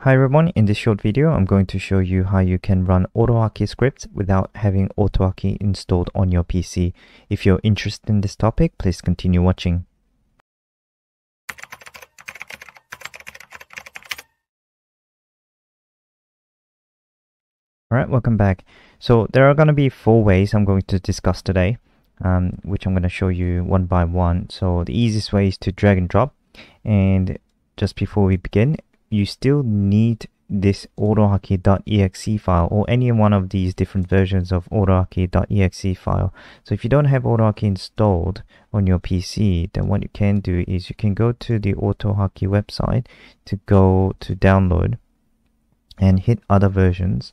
Hi everyone, in this short video I'm going to show you how you can run AutoHotkey scripts without having AutoHotkey installed on your PC. If you're interested in this topic, please continue watching. Alright, welcome back. So there are going to be four ways I'm going to discuss today, um, which I'm going to show you one by one. So the easiest way is to drag and drop. And just before we begin, you still need this autohotkey.exe file or any one of these different versions of autohotkey.exe file. So if you don't have autohotkey installed on your PC, then what you can do is you can go to the autohotkey website to go to download and hit other versions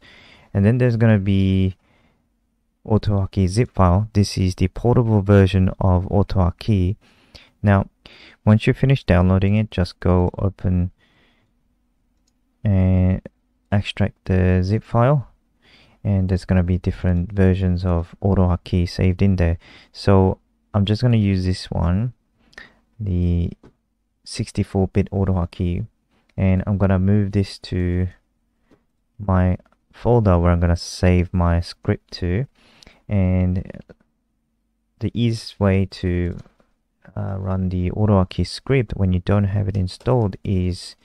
and then there's going to be AutoHotkey zip file. This is the portable version of AutoHotkey. Now, once you finish downloading it, just go open and extract the zip file. And there's going to be different versions of AutoHotkey saved in there. So I'm just going to use this one, the 64-bit AutoHotkey. And I'm going to move this to my folder where I'm going to save my script to and the easiest way to uh, run the AutoHotkey script when you don't have it installed is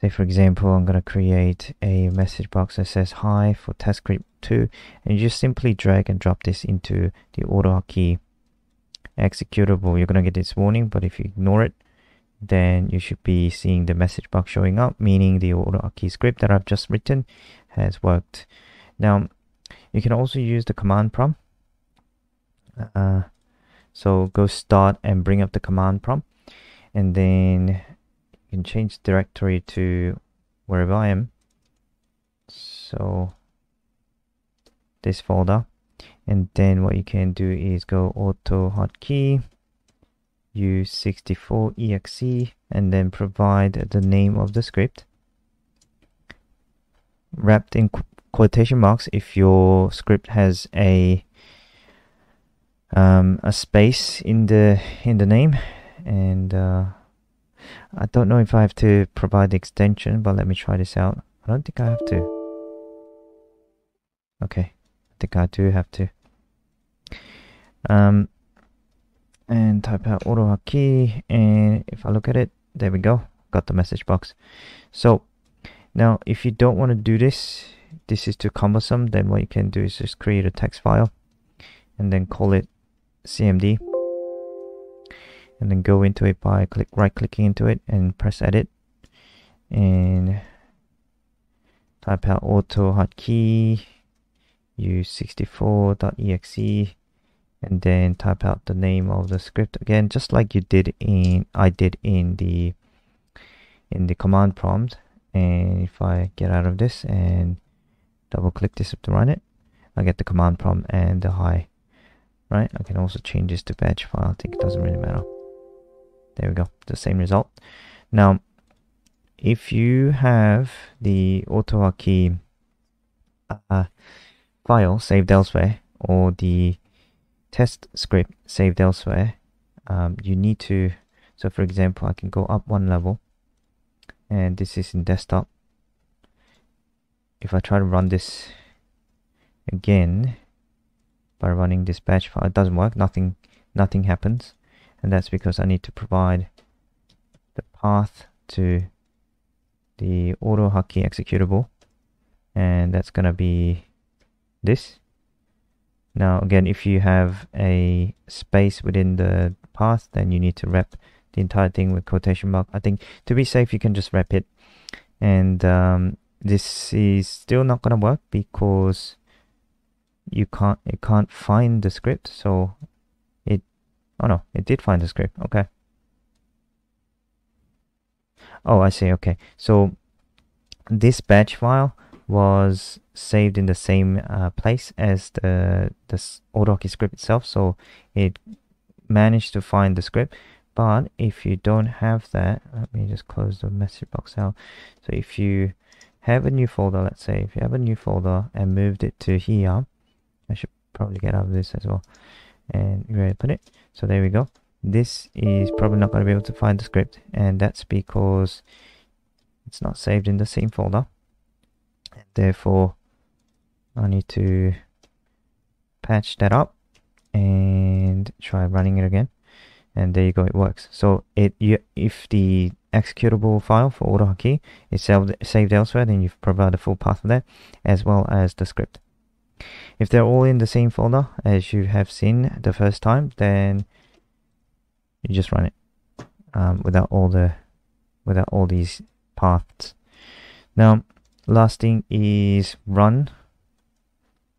say for example I'm going to create a message box that says hi for test script 2 and you just simply drag and drop this into the AutoHotkey executable you're going to get this warning but if you ignore it then you should be seeing the message box showing up, meaning the AutoHotkey script that I've just written has worked. Now, you can also use the command prompt. Uh, so go start and bring up the command prompt, and then can change directory to wherever I am. So this folder, and then what you can do is go AutoHotkey u64exe and then provide the name of the script. Wrapped in qu quotation marks if your script has a um, a space in the in the name. And uh, I don't know if I have to provide the extension but let me try this out. I don't think I have to. Okay I think I do have to. Um, and type out AutoHotkey and if I look at it there we go. Got the message box. So now if you don't want to do this this is too cumbersome then what you can do is just create a text file and then call it cmd and then go into it by click right clicking into it and press edit. And type out auto hotkey u64.exe and then type out the name of the script again just like you did in I did in the in the command prompt. And if I get out of this and double click this to run it I get the command prompt and the hi right? I can also change this to batch file. I think it doesn't really matter there we go the same result now if you have the AutoHotkey uh, file saved elsewhere or the test script saved elsewhere, um, you need to, so for example, I can go up one level and this is in desktop. If I try to run this again by running this batch file, it doesn't work, nothing, nothing happens. And that's because I need to provide the path to the AutoHotkey executable and that's gonna be this now again, if you have a space within the path, then you need to wrap the entire thing with quotation mark. I think to be safe, you can just wrap it. And um, this is still not gonna work because you can't it can't find the script. So oh no, it did find the script. Okay. Oh, I see. Okay, so this batch file was saved in the same uh, place as the the AutoHotkey script itself so it managed to find the script but if you don't have that let me just close the message box out so if you have a new folder let's say if you have a new folder and moved it to here I should probably get out of this as well and where I put it. So there we go. This is probably not going to be able to find the script and that's because it's not saved in the same folder. And therefore I need to patch that up and try running it again. And there you go it works. So it you if the executable file for AutoHotkey is saved, saved elsewhere then you've provided a full path of that as well as the script if they're all in the same folder as you have seen the first time then you just run it um, without all the without all these paths. Now last thing is run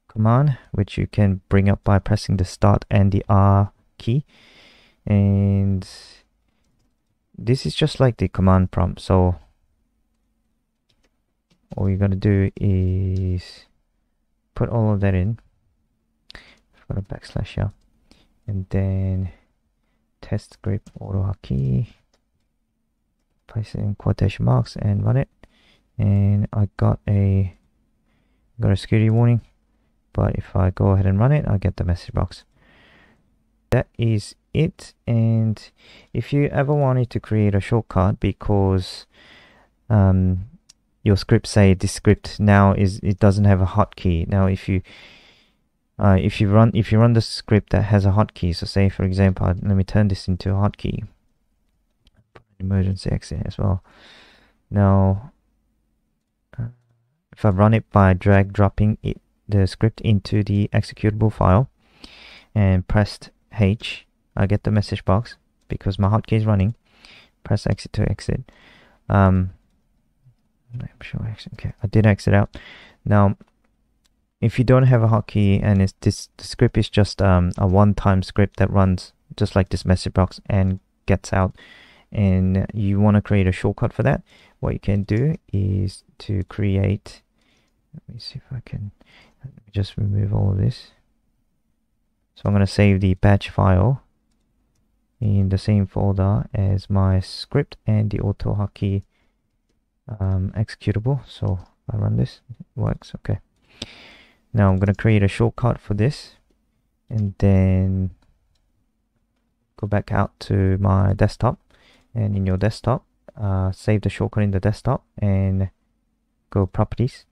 command which you can bring up by pressing the start and the R key. And this is just like the command prompt. So all you're gonna do is put all of that in. Got a backslash here. And then test script AutoHotkey place it in quotation marks and run it. And I got a got a security warning. But if I go ahead and run it I get the message box. That is it. And if you ever wanted to create a shortcut because um, your script say this script now is it doesn't have a hotkey now if you uh, if you run if you run the script that has a hotkey so say for example let me turn this into a hotkey emergency exit as well now if I run it by drag dropping it, the script into the executable file and pressed H, I get the message box because my hotkey is running. Press exit to exit. Um, I'm sure exit. Okay, I did exit out. Now, if you don't have a hotkey and it's this the script is just um, a one-time script that runs just like this message box and gets out, and you want to create a shortcut for that, what you can do is to create let me see if I can just remove all of this so I'm going to save the batch file in the same folder as my script and the AutoHotkey um, executable. So I run this. It works. Okay. Now I'm going to create a shortcut for this and then go back out to my desktop. And in your desktop uh, save the shortcut in the desktop and go properties.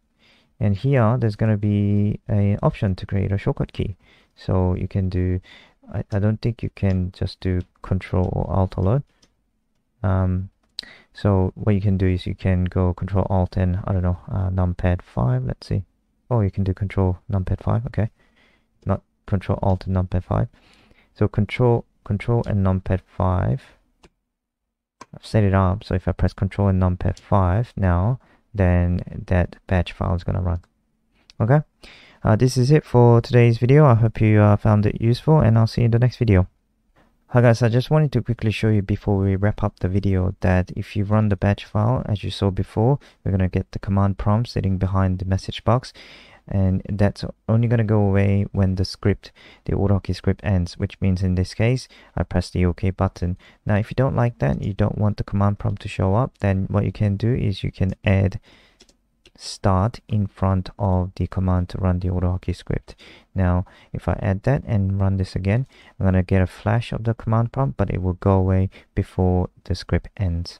And here there's going to be an option to create a shortcut key. So you can do I, I don't think you can just do control or alt alone. Um, so what you can do is you can go control alt and I don't know uh, numpad 5 let's see oh you can do control numpad 5 okay not control alt and numpad 5 so control control and numpad 5 I've set it up so if I press control and numpad 5 now then that batch file is going to run. Okay, uh, this is it for today's video. I hope you uh, found it useful and I'll see you in the next video. Hi guys, I just wanted to quickly show you before we wrap up the video that if you run the batch file as you saw before, we're going to get the command prompt sitting behind the message box and that's only going to go away when the script, the AutoHotkey script ends, which means in this case, I press the OK button. Now, if you don't like that, you don't want the command prompt to show up, then what you can do is you can add start in front of the command to run the AutoHotkey script. Now, if I add that and run this again, I'm going to get a flash of the command prompt, but it will go away before the script ends.